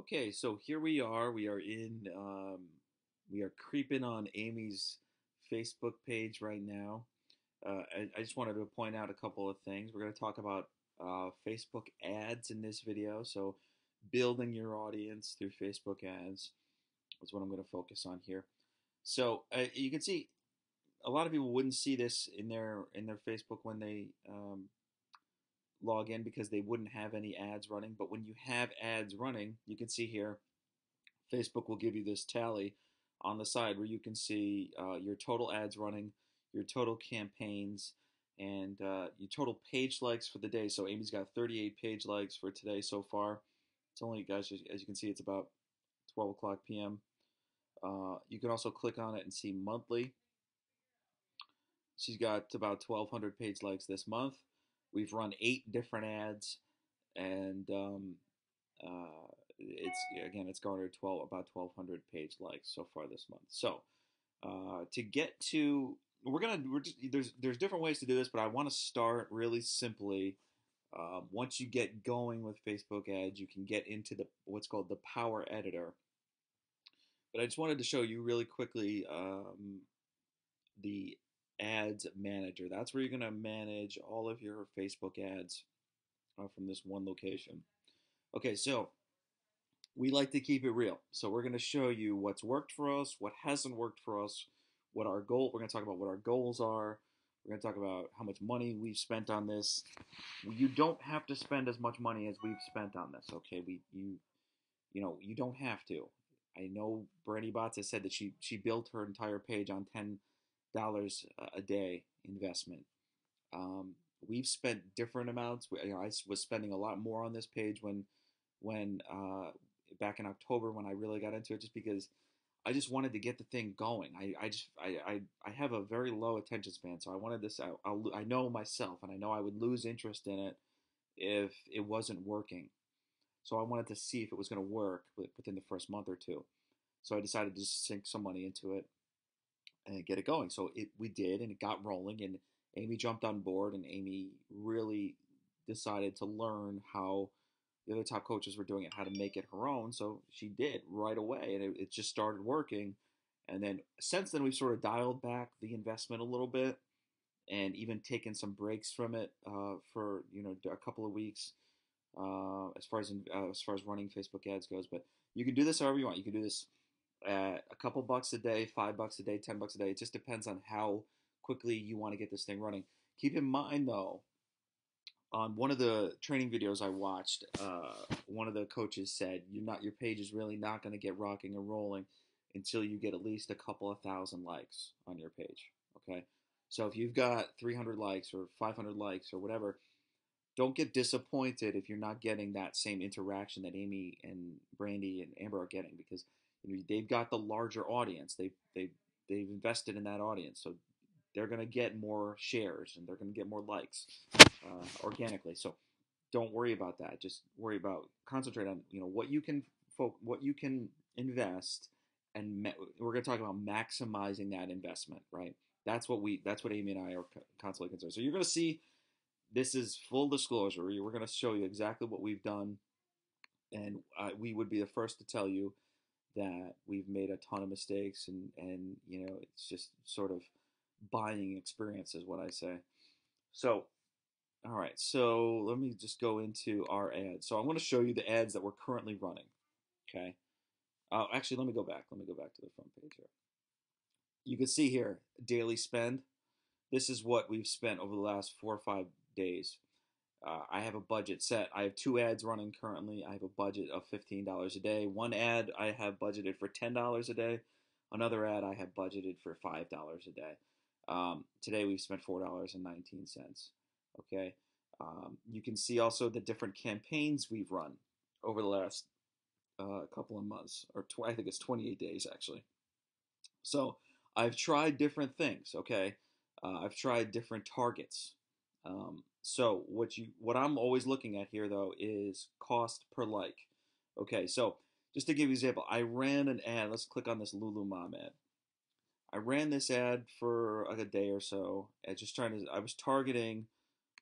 Okay, so here we are. We are in, um, we are creeping on Amy's Facebook page right now. Uh, I, I just wanted to point out a couple of things. We're going to talk about uh, Facebook ads in this video. So, building your audience through Facebook ads is what I'm going to focus on here. So, uh, you can see a lot of people wouldn't see this in their in their Facebook when they um, log in because they wouldn't have any ads running. But when you have ads running, you can see here, Facebook will give you this tally on the side where you can see uh, your total ads running, your total campaigns, and uh, your total page likes for the day. So Amy's got 38 page likes for today so far. It's only, guys, as you can see, it's about 12 o'clock p.m. Uh, you can also click on it and see monthly. She's got about 1,200 page likes this month. We've run eight different ads, and um, uh, it's again it's garnered 12 about 1,200 page likes so far this month. So uh, to get to we're gonna we're just, there's there's different ways to do this, but I want to start really simply. Um, once you get going with Facebook ads, you can get into the what's called the Power Editor. But I just wanted to show you really quickly um, the Ads Manager. That's where you're going to manage all of your Facebook ads uh, from this one location. Okay, so we like to keep it real. So we're going to show you what's worked for us, what hasn't worked for us, what our goal. We're going to talk about what our goals are. We're going to talk about how much money we've spent on this. You don't have to spend as much money as we've spent on this. Okay, we you you know you don't have to. I know Brandy Bots has said that she she built her entire page on ten dollars a day investment. Um, we've spent different amounts. You know, I was spending a lot more on this page when, when uh, back in October when I really got into it, just because I just wanted to get the thing going. I, I just I, I, I have a very low attention span, so I wanted this. I, I'll, I know myself, and I know I would lose interest in it if it wasn't working. So I wanted to see if it was going to work within the first month or two. So I decided to sink some money into it and get it going. So it we did, and it got rolling, and Amy jumped on board, and Amy really decided to learn how the other top coaches were doing it, how to make it her own. So she did right away, and it, it just started working. And then since then, we've sort of dialed back the investment a little bit, and even taken some breaks from it uh, for you know a couple of weeks. Uh, as far as uh, as far as running Facebook ads goes, but you can do this however you want. You can do this a couple bucks a day, five bucks a day, ten bucks a day. It just depends on how quickly you want to get this thing running. Keep in mind though, on one of the training videos I watched, uh, one of the coaches said, "You're not your page is really not going to get rocking and rolling until you get at least a couple of thousand likes on your page." Okay, so if you've got 300 likes or 500 likes or whatever, don't get disappointed if you're not getting that same interaction that Amy and Brandy and Amber are getting because you know, they've got the larger audience. They they they've invested in that audience, so they're going to get more shares and they're going to get more likes uh, organically. So don't worry about that. Just worry about concentrate on you know what you can fo- what you can invest, and we're going to talk about maximizing that investment. Right? That's what we that's what Amy and I are constantly concerned. So you're going to see. This is full disclosure. We're going to show you exactly what we've done, and uh, we would be the first to tell you that we've made a ton of mistakes and and you know it's just sort of buying experience is what I say. So all right, so let me just go into our ads. So I want to show you the ads that we're currently running. Okay. Uh, actually, let me go back. Let me go back to the front page here. You can see here daily spend. This is what we've spent over the last four or five days. Uh, I have a budget set. I have two ads running currently. I have a budget of $15 a day. One ad I have budgeted for $10 a day. Another ad I have budgeted for $5 a day. Um, today we've spent $4.19. Okay. Um, you can see also the different campaigns we've run over the last uh, couple of months, or tw- I think it's 28 days actually. So I've tried different things. Okay. Uh, I've tried different targets. Um, so what you what I'm always looking at here though is cost per like. Okay, so just to give you an example, I ran an ad. Let's click on this Lululemon ad. I ran this ad for like a day or so. And just trying to, I was targeting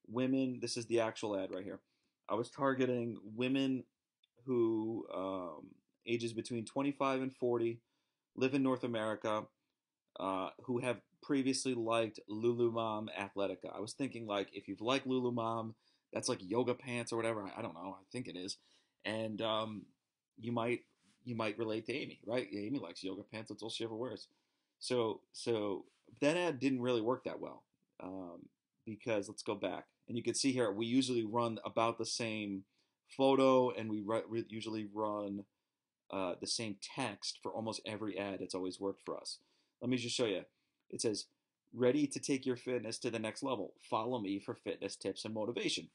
women. This is the actual ad right here. I was targeting women who um, ages between 25 and 40, live in North America, uh, who have previously liked Lululemon Athletica. I was thinking like if you've liked Lululemon, that's like yoga pants or whatever. I, I don't know. I think it is, and um, you might you might relate to Amy, right? Amy likes yoga pants. That's all she ever wears. So so that ad didn't really work that well um, because let's go back and you can see here we usually run about the same photo and we re- usually run uh, the same text for almost every ad. It's always worked for us. Let me just show you. It says, ready to take your fitness to the next level. Follow me for fitness tips and motivation.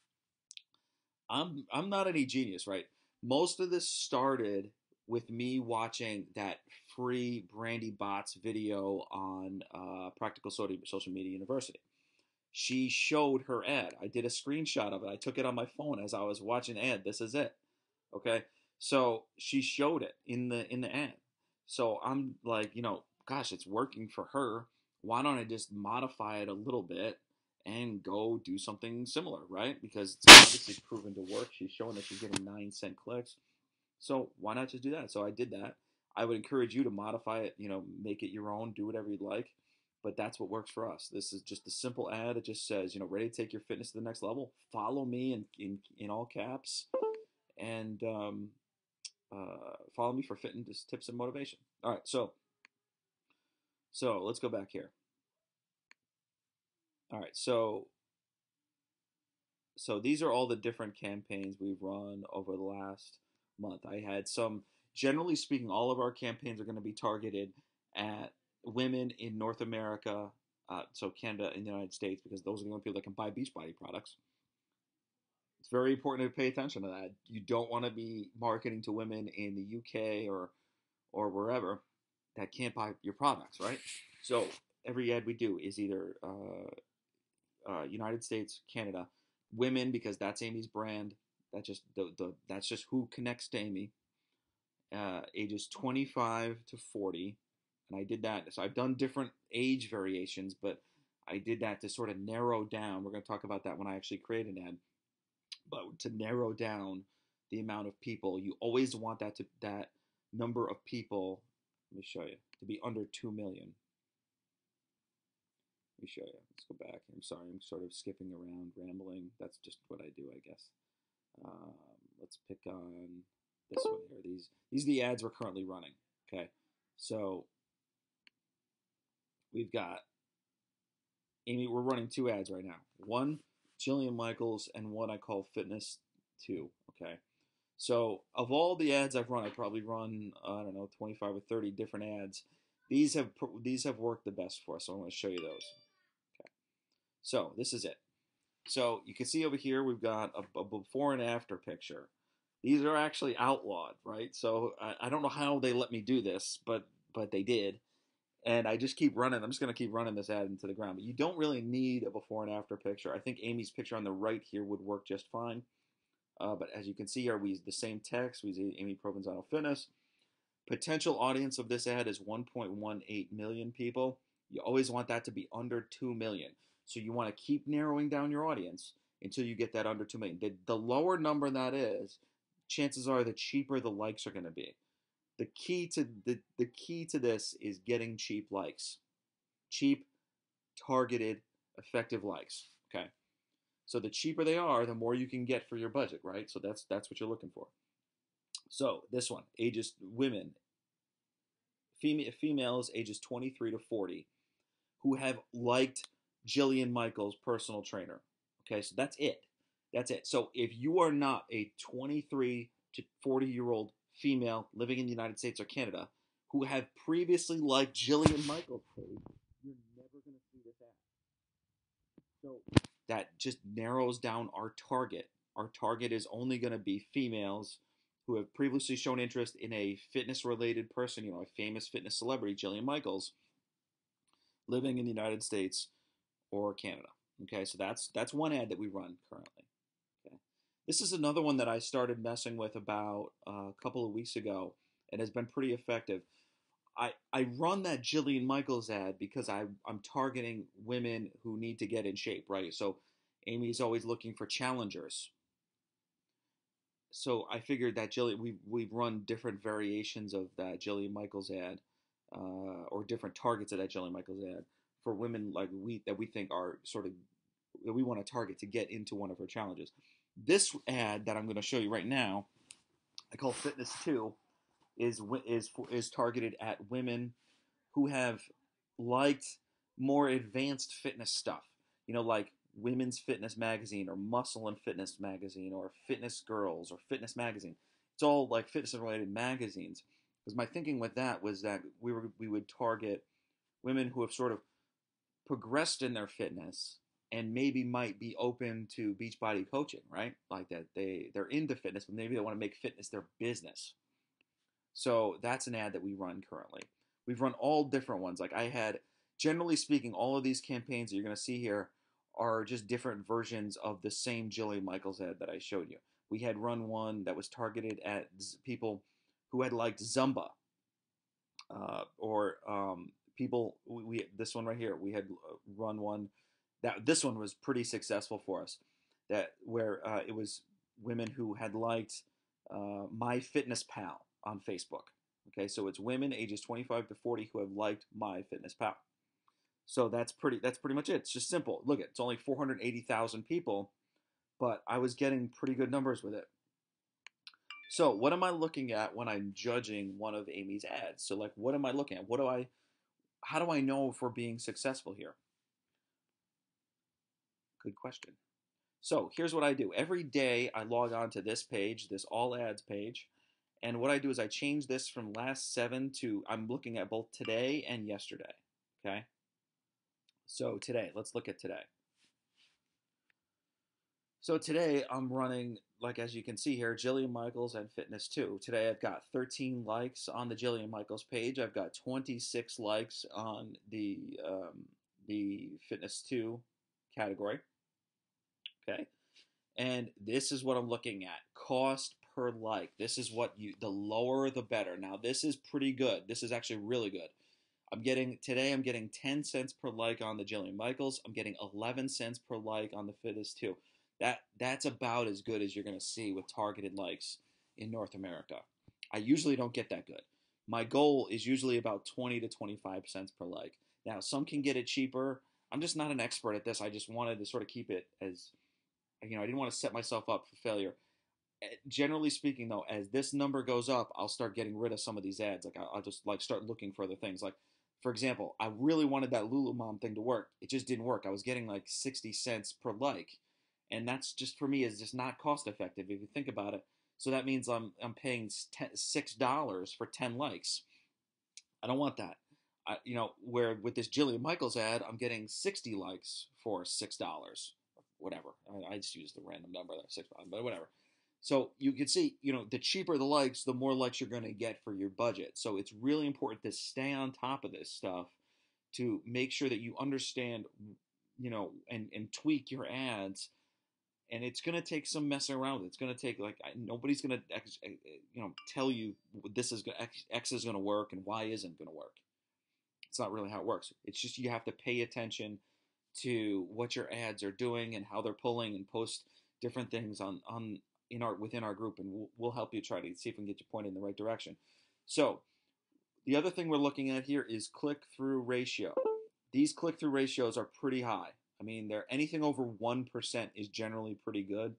I'm I'm not any genius, right? Most of this started with me watching that free Brandy Bots video on uh, Practical Social Media University. She showed her ad. I did a screenshot of it. I took it on my phone as I was watching ad. This is it. Okay. So she showed it in the in the ad. So I'm like, you know, gosh, it's working for her. Why don't I just modify it a little bit and go do something similar, right? Because it's obviously proven to work. She's showing that she's getting nine cent clicks. So why not just do that? So I did that. I would encourage you to modify it, you know, make it your own, do whatever you'd like. But that's what works for us. This is just a simple ad. It just says, you know, ready to take your fitness to the next level. Follow me in in, in all caps, and um, uh, follow me for fitness tips and motivation. All right, so so let's go back here. All right, so so these are all the different campaigns we've run over the last month. I had some, generally speaking, all of our campaigns are going to be targeted at women in North America, uh, so Canada and the United States, because those are the only people that can buy Beachbody products. It's very important to pay attention to that. You don't want to be marketing to women in the UK or or wherever that can't buy your products, right? So every ad we do is either uh, uh, United States, Canada, women because that's Amy's brand, that just the, the that's just who connects to Amy. Uh, ages 25 to 40, and I did that. So I've done different age variations, but I did that to sort of narrow down. We're going to talk about that when I actually create an ad, but to narrow down the amount of people, you always want that to that number of people. Let me show you to be under two million. Let me show you. Let's go back. I'm sorry, I'm sort of skipping around, rambling. That's just what I do, I guess. Um, let's pick on this one here. These these are the ads we're currently running. Okay, so we've got Amy. We're running two ads right now. One Jillian Michaels and one I call Fitness Two. Okay, so of all the ads I've run, I probably run I don't know 25 or 30 different ads. These have these have worked the best for us. So I'm going to show you those. Okay, so this is it. So you can see over here we've got a, a before and after picture. These are actually outlawed, right? So I, I, don't know how they let me do this, but but they did. And I just keep running. I'm just going to keep running this ad into the ground. But you don't really need a before and after picture. I think Amy's picture on the right here would work just fine. Uh, but as you can see here, we use the same text. We use Amy Provenzano Fitness. Potential audience of this ad is 1.18 million people. You always want that to be under 2 million. So you want to keep narrowing down your audience until you get that under 2 million. The, the lower number that is, chances are the cheaper the likes are going to be. The key to the, the key to this is getting cheap likes. Cheap, targeted, effective likes. Okay. So the cheaper they are, the more you can get for your budget, right? So that's that's what you're looking for. So this one, ages women, female females ages 23 to 40, who have liked Jillian Michaels, personal trainer. Okay, so that's it. That's it. So if you are not a 23 to 40 year old female living in the United States or Canada who have previously liked Jillian Michaels you're never going to see this ad. So that just narrows down our target. Our target is only going to be females who have previously shown interest in a fitness related person, you know, a famous fitness celebrity, Jillian Michaels, living in the United States or Canada. Okay, so that's that's one ad that we run currently. Okay, this is another one that I started messing with about uh, a couple of weeks ago and has been pretty effective. I, I run that Jillian Michaels ad because I, I'm targeting women who need to get in shape, right? So Amy's always looking for challengers. so I figured that Jillian, we've we've run different variations of that Jillian Michaels ad, uh, or different targets of that Jillian Michaels ad for women like we that we think are sort of that we want to target to get into one of her challenges. This ad that I'm going to show you right now, I call Fitness Two, is is is targeted at women who have liked more advanced fitness stuff. You know, like Women's Fitness Magazine or Muscle and Fitness Magazine or Fitness Girls or Fitness Magazine. It's all like fitness related magazines. Because my thinking with that was that we were we would target women who have sort of progressed in their fitness and maybe might be open to Beachbody coaching, right? Like that they they're into fitness, but maybe they want to make fitness their business. So that's an ad that we run currently. We've run all different ones. Like I had, generally speaking, all of these campaigns that you're going to see here are just different versions of the same Jillian Michaels ad that I showed you. We had run one that was targeted at people who had liked Zumba, uh, or um, people. We, we, this one right here. We had uh, run one that this one was pretty successful for us. That where uh, it was women who had liked uh, My Fitness Pal on Facebook. Okay, so it's women ages 25 to 40 who have liked My Fitness Pal. So that's pretty that's pretty much it. It's just simple. Look, it's only 480,000 people, but I was getting pretty good numbers with it. So, what am I looking at when I'm judging one of Amy's ads? So like what am I looking at? What do I how do I know if we're being successful here? Good question. So, here's what I do. Every day I log on to this page, this all ads page, and what I do is I change this from last 7 to I'm looking at both today and yesterday, okay? So today, let's look at today. So today I'm running, like as you can see here, Jillian Michaels and Fitness 2. Today I've got 13 likes on the Jillian Michaels page. I've got 26 likes on the um, the Fitness 2 category. Okay. And this is what I'm looking at. Cost per like. This is what you, the lower the better. Now this is pretty good. This is actually really good. I'm getting today. I'm getting 10 cents per like on the Jillian Michaels. I'm getting 11 cents per like on the Fitness 2. That that's about as good as you're going to see with targeted likes in North America. I usually don't get that good. My goal is usually about 20 to 25 cents per like. Now, some can get it cheaper. I'm just not an expert at this. I just wanted to sort of keep it as, you know, I didn't want to set myself up for failure. Eh, generally speaking, though, as this number goes up, I'll start getting rid of some of these ads. Like I'll just like start looking for other things. Like for example, I really wanted that Lululemon thing to work. It just didn't work. I was getting like 60 cents per like. And that's just for me is just not cost effective if you think about it. So that means I'm I'm paying $6 for 10 likes. I don't want that. I, you know, where with this Jillian Michaels ad, I'm getting 60 likes for $6. Whatever. I, I just use the random number there, 6 but whatever. So you can see, you know, the cheaper the likes, the more likes you're going to get for your budget. So it's really important to stay on top of this stuff to make sure that you understand, you know, and, and tweak your ads. And it's going to take some messing around. It's going to take like nobody's going to, eh, eh, you know, tell you this is X, X is going to work and Y isn't going to work. It's not really how it works. It's just you have to pay attention to what your ads are doing and how they're pulling and post different things on on in our within our group, and we'll, we'll help you try to see if we can get you pointed in the right direction. So the other thing we're looking at here is click-through ratio. These click-through ratios are pretty high. I mean, they're anything over one percent is generally pretty good.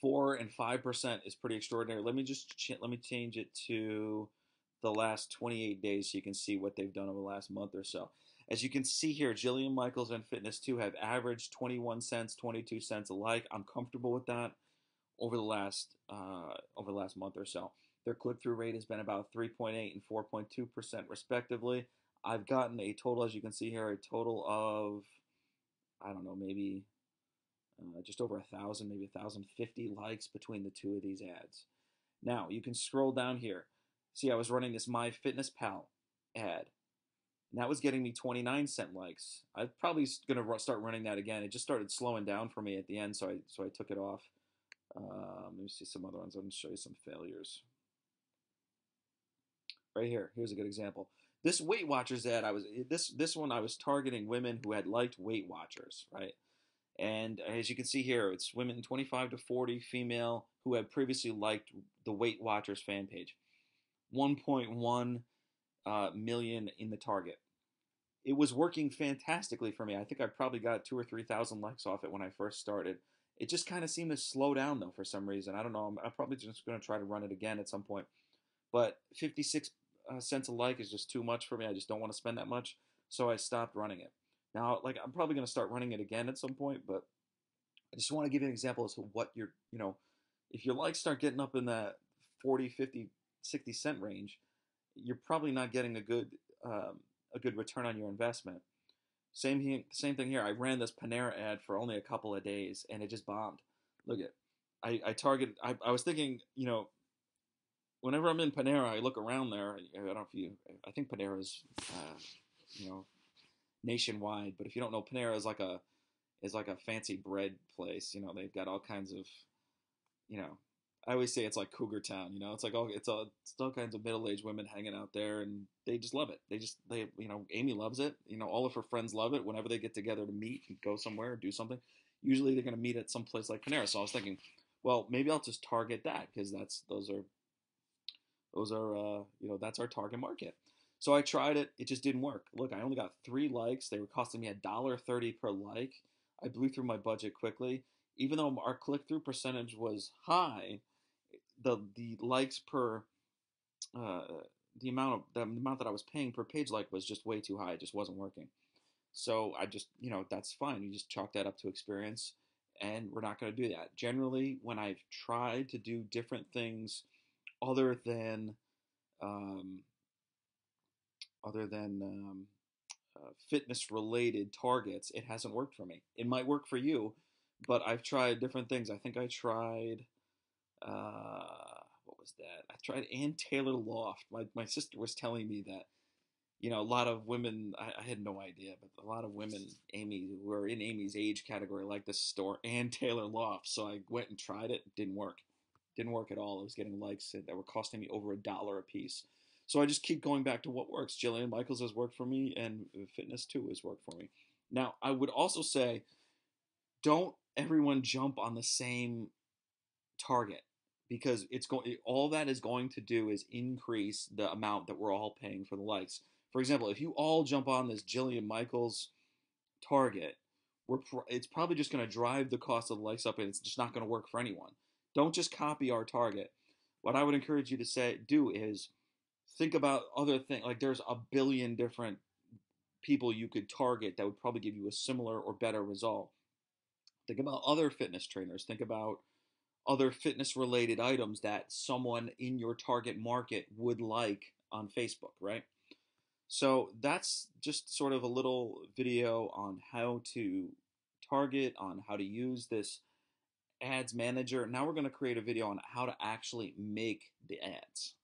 Four and five percent is pretty extraordinary. Let me just let me change it to the last 28 days so you can see what they've done over the last month or so. As you can see here, Jillian Michaels and Fitness 2 have averaged 21 cents, 22 cents alike. I'm comfortable with that over the last uh, over the last month or so. Their click-through rate has been about 3.8 and 4.2 percent respectively. I've gotten a total, as you can see here, a total of I don't know, maybe uh, just over a thousand, maybe a thousand fifty likes between the two of these ads. Now you can scroll down here. See, I was running this My Fitness Pal ad and that was getting me 29 cent likes. I'm probably going to start running that again. It just started slowing down for me at the end, so I so I took it off. Um, let me see some other ones. I'm going to show you some failures. Right here, here's a good example. This Weight Watchers ad, I was this this one I was targeting women who had liked Weight Watchers, right? And as you can see here, it's women 25 to 40, female, who had previously liked the Weight Watchers fan page. 1.1 uh, million in the target. It was working fantastically for me. I think I probably got two or 3,000 likes off it when I first started. It just kind of seemed to slow down, though, for some reason. I don't know. I'm, I'm probably just going to try to run it again at some point. But 56 uh, cents a like is just too much for me. I just don't want to spend that much. So I stopped running it. Now, like I'm probably going to start running it again at some point, but I just want to give you an example as to what you're, you know, if your likes start getting up in that 40, 50, 60 cent range, you're probably not getting a good um, a good return on your investment. Same here, same thing here. I ran this Panera ad for only a couple of days and it just bombed. Look at, I, I targeted. I, I was thinking, you know, whenever I'm in Panera, I look around there. I don't know if you, I think Panera is, uh, you know, nationwide. But if you don't know, Panera is like a is like a fancy bread place. You know, they've got all kinds of, you know, I always say it's like Cougar Town. You know, it's like all it's all it's all kinds of middle aged women hanging out there, and they just love it. They just they you know Amy loves it. You know, all of her friends love it. Whenever they get together to meet and go somewhere or do something, usually they're going to meet at some place like Panera. So I was thinking, well, maybe I'll just target that because that's those are those are uh, you know that's our target market. So I tried it. It just didn't work. Look, I only got three likes. They were costing me a dollar thirty per like. I blew through my budget quickly. Even though our click through percentage was high, the the likes per uh, the amount of the amount that I was paying per page like was just way too high. It just wasn't working. So I just you know that's fine. You just chalk that up to experience, and we're not going to do that. Generally, when I've tried to do different things other than um, other than um, uh, fitness related targets, it hasn't worked for me. It might work for you, but I've tried different things. I think I tried. Uh, what was that? I tried Ann Taylor Loft. My my sister was telling me that, you know, a lot of women. I, I had no idea, but a lot of women, Amy, who are in Amy's age category, like this store, Ann Taylor Loft. So I went and tried it. Didn't work. Didn't work at all. I was getting likes that were costing me over a dollar a piece. So I just keep going back to what works. Jillian Michaels has worked for me, and Fitness 2 has worked for me. Now, I would also say don't everyone jump on the same target because it's going all that is going to do is increase the amount that we're all paying for the likes. For example, if you all jump on this Jillian Michaels target, we're it's probably just going to drive the cost of the likes up and it's just not going to work for anyone. Don't just copy our target. What I would encourage you to say do is think about other things. Like there's a billion different people you could target that would probably give you a similar or better result. Think about other fitness trainers. Think about other fitness related items that someone in your target market would like on Facebook, right? So that's just sort of a little video on how to target, on how to use this ads manager. Now we're going to create a video on how to actually make the ads.